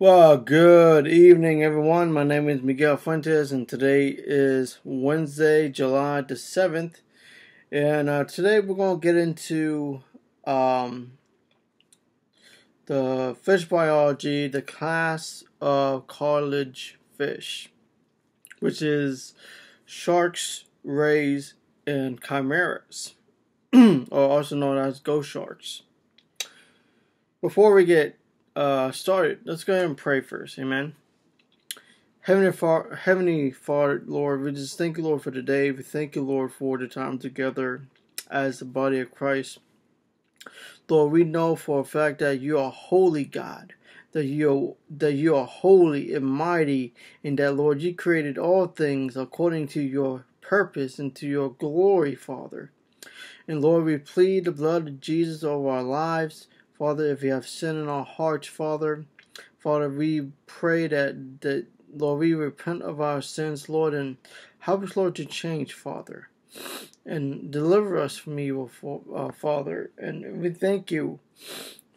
Well, good evening, everyone. My name is Miguel Fuentes, and today is Wednesday, July the 7th. And uh, today we're going to get into um, the fish biology, the class of cartilage fish, which is sharks, rays, and chimeras, or also known as ghost sharks. Before we get uh, started, let's go ahead and pray first. Amen. Heavenly Father, Heavenly Father, Lord, we just thank you, Lord, for today. We thank you, Lord, for the time together as the body of Christ. Lord, we know for a fact that you are holy God, that you that you are holy and mighty, and that Lord, you created all things according to your purpose and to your glory, Father. And Lord, we plead the blood of Jesus over our lives. Father, if we have sin in our hearts, Father, Father, we pray that, that Lord, we repent of our sins, Lord, and help us, Lord, to change, Father, and deliver us from evil, uh, Father. And we thank you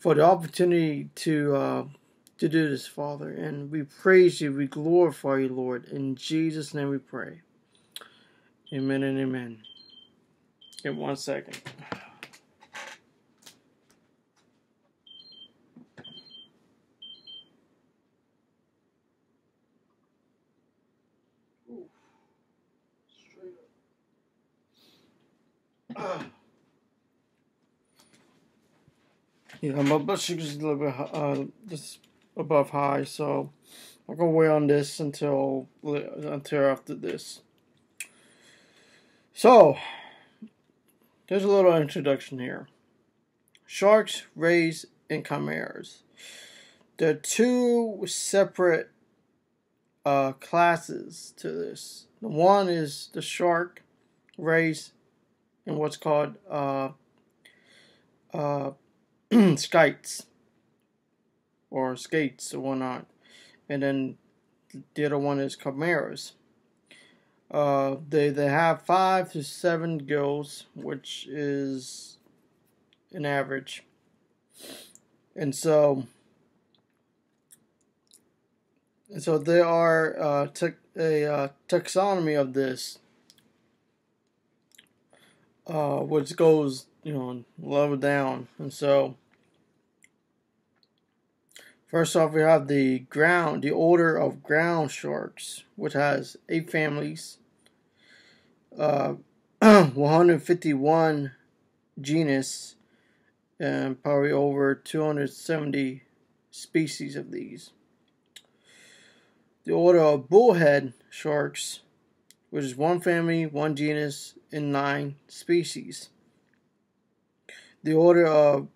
for the opportunity to uh, to do this, Father. And we praise you, we glorify you, Lord. In Jesus' name we pray. Amen and amen. In one second. Yeah, my blood sugar's a little bit uh, just above high, so I'm gonna wait on this until until after this. So, there's a little introduction here. Sharks, rays, and chimeras. There are two separate uh, classes to this. The one is the shark, rays, and what's called uh, uh, skites or skates or whatnot. And then the other one is chimeras. Uh, they they have five to seven gills, which is an average. And so, and so there are uh, a uh, taxonomy of this uh, which goes, you know, level down. And so, first off, we have the ground, the order of ground sharks, which has eight families, uh, 151 genus, and probably over 270 species of these. The order of bullhead sharks, which is one family, one genus, and nine species. The order of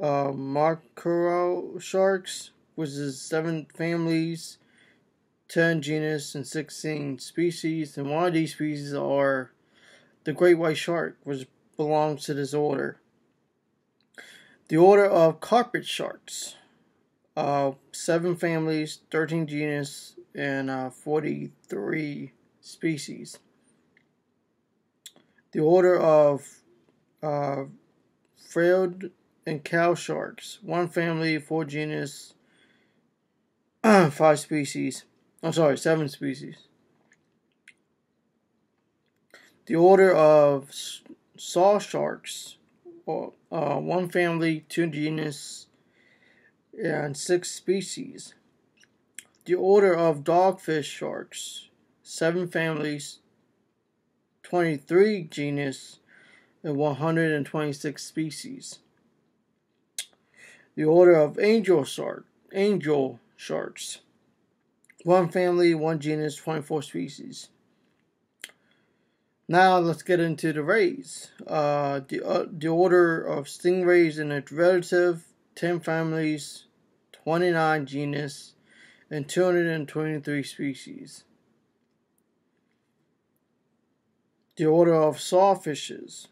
uh, Mackerel sharks, which is seven families, 10 genus, and 16 species. And one of these species are the great white shark, which belongs to this order. The order of carpet sharks, uh, seven families, 13 genus, and uh, 43 species. The order of uh, frilled and cow sharks, one family, four genus, five species. I'm sorry, seven species. The order of saw sharks, uh, one family, two genus, and six species. The order of dogfish sharks, seven families, 23 genus, and 126 species. The order of angel shark, angel sharks, one family, one genus, 24 species. Now let's get into the rays. Uh, the, uh, the order of stingrays and its relative, 10 families, 29 genus, and 223 species. The order of sawfishes.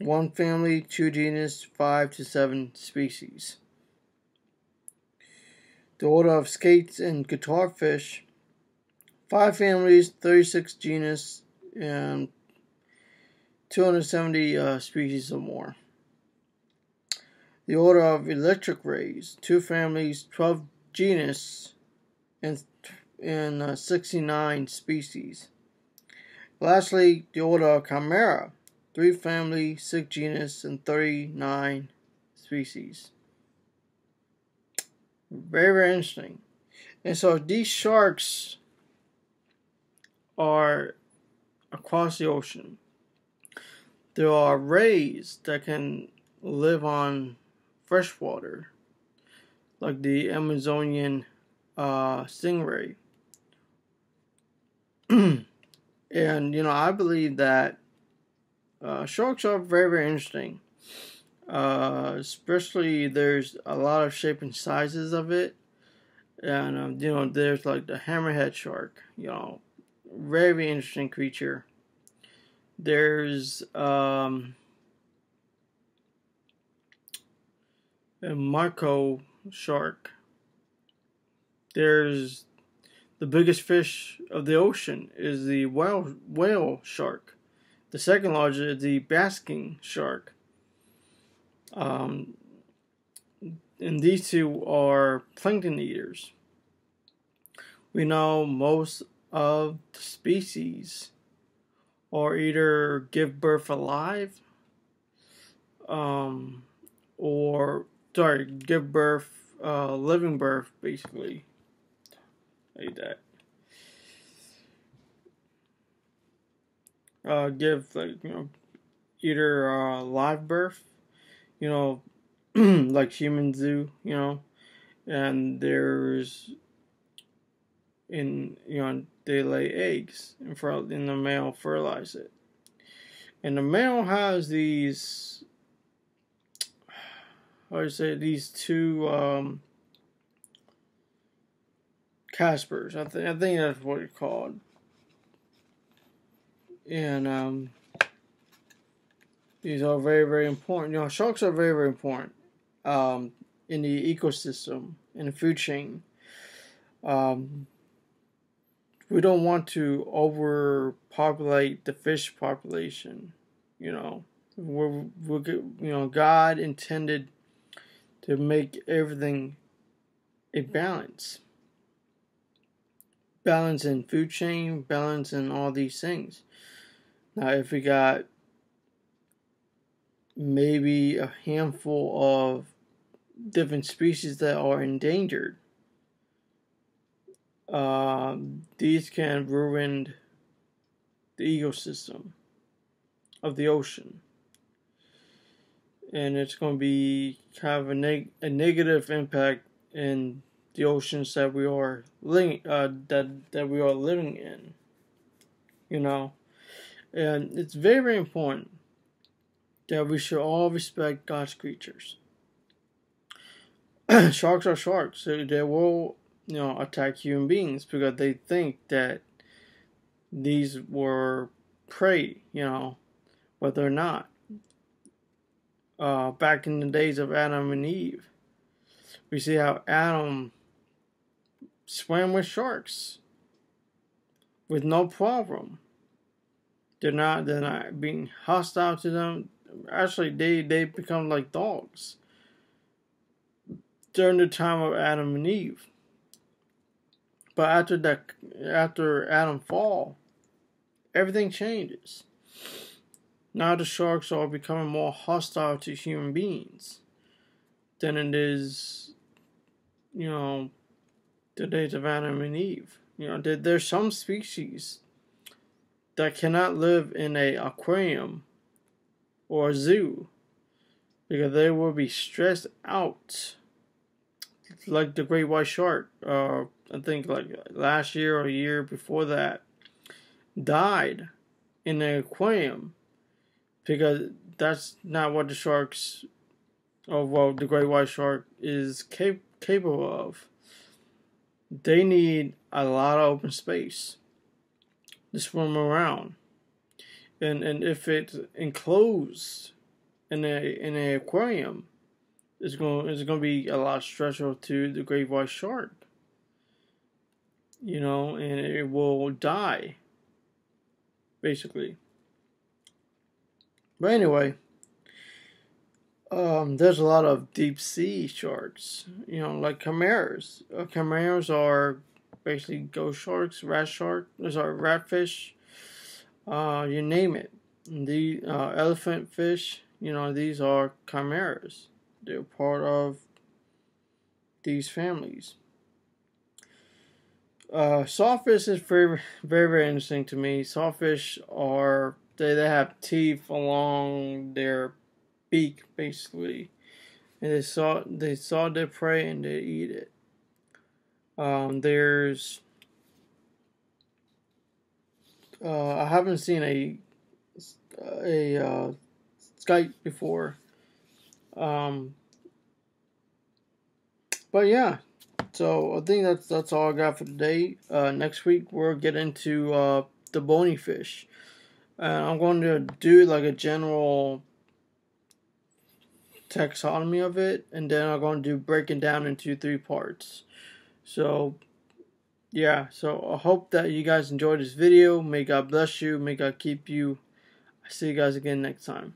One family, two genus, five to seven species. The order of skates and guitarfish. Five families, 36 genus, and 270 uh, species or more. The order of electric rays. Two families, 12 genus and, and uh, 69 species. Lastly, the order of Chimera, 3 family, 6 genus, and 39 species. Very, very interesting. And so these sharks are across the ocean. There are rays that can live on fresh water, like the Amazonian uh, stingray. and you know, I believe that uh, sharks are very, very interesting. Uh, especially there's a lot of shape and sizes of it, and um, you know, there's like the hammerhead shark. You know, very interesting creature. There's um, a mako shark. There's the biggest fish of the ocean is the whale whale shark. The second largest is the basking shark. Um, and these two are plankton eaters. We know most of the species or either give birth alive um, or sorry give birth uh, living birth basically like that uh, give like you know either uh, live birth you know like humans do you know and there's in you know they lay eggs and, for, and the male fertilize it. And the male has these how do you say these two um caspers. I, th- I think that's what it's called and um these are very very important you know sharks are very very important um in the ecosystem in the food chain um we don't want to overpopulate the fish population. You know, we're, we're you know God intended to make everything a balance, balance in food chain, balance in all these things. Now, if we got maybe a handful of different species that are endangered um, these can ruin the ecosystem of the ocean. And it's going to be have a, neg- a negative impact in the oceans that we are uh, that that we are living in. You know, and it's very very important that we should all respect God's creatures. sharks are sharks. So They will you know, attack human beings because they think that these were prey, you know, but they're not. Uh, back in the days of Adam and Eve, we see how Adam swam with sharks with no problem. They're not they're not being hostile to them. Actually, they they become like dogs during the time of Adam and Eve. But after that, after Adam fall, everything changes. Now the sharks are becoming more hostile to human beings than it is, you know, the days of Adam and Eve. You know, there, there's some species that cannot live in a aquarium or a zoo because they will be stressed out like the great white shark, uh, I think like last year or a year before that, died in an aquarium because that's not what the sharks, or well, the great white shark is cap- capable of. They need a lot of open space to swim around, and and if it's enclosed in a in an aquarium, it's going it's going to be a lot stressful to the great white shark. You know, and it will die. Basically. But anyway, um, there's a lot of deep sea sharks, you know, like chimeras. Uh, chimeras are basically ghost sharks, rat shark, there's our ratfish, uh, you name it. The uh, elephant fish, you know, these are chimeras. They're part of these families. Uh, sawfish is very, very, very interesting to me. Sawfish are they, they have teeth along their beak, basically, and they saw they saw their prey and they eat it. Um, there's uh, I haven't seen a a uh, skite before. Um, but yeah, so I think that's that's all I got for today. Uh, next week we'll get into uh, the bony fish, and I'm going to do like a general taxonomy of it, and then I'm going to do breaking down into three parts. So yeah, so I hope that you guys enjoyed this video. May God bless you. May God keep you. I see you guys again next time.